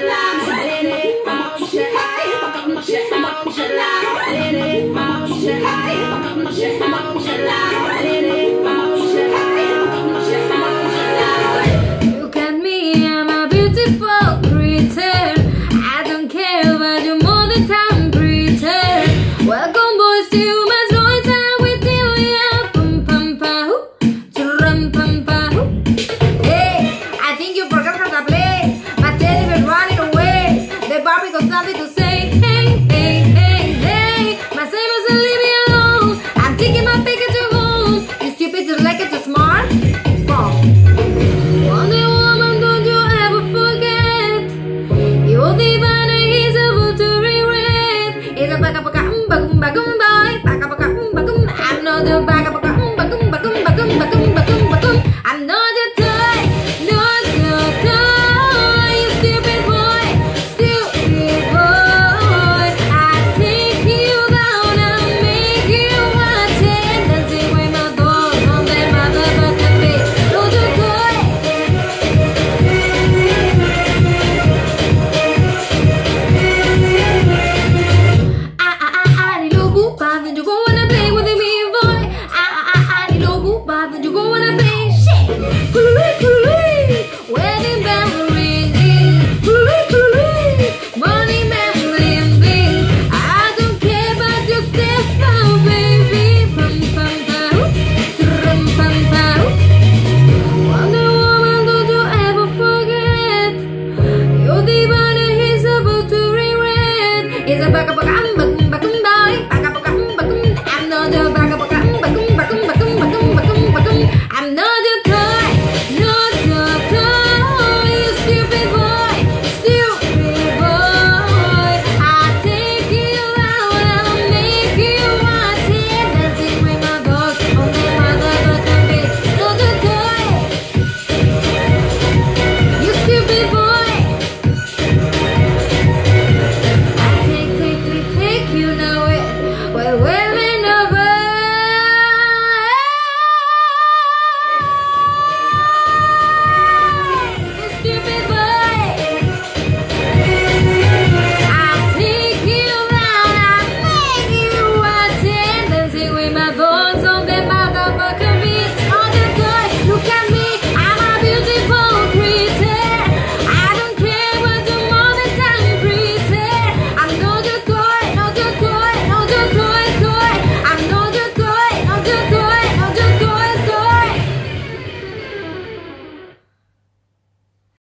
Yeah. 나비 두스 Sebab kepekali mbak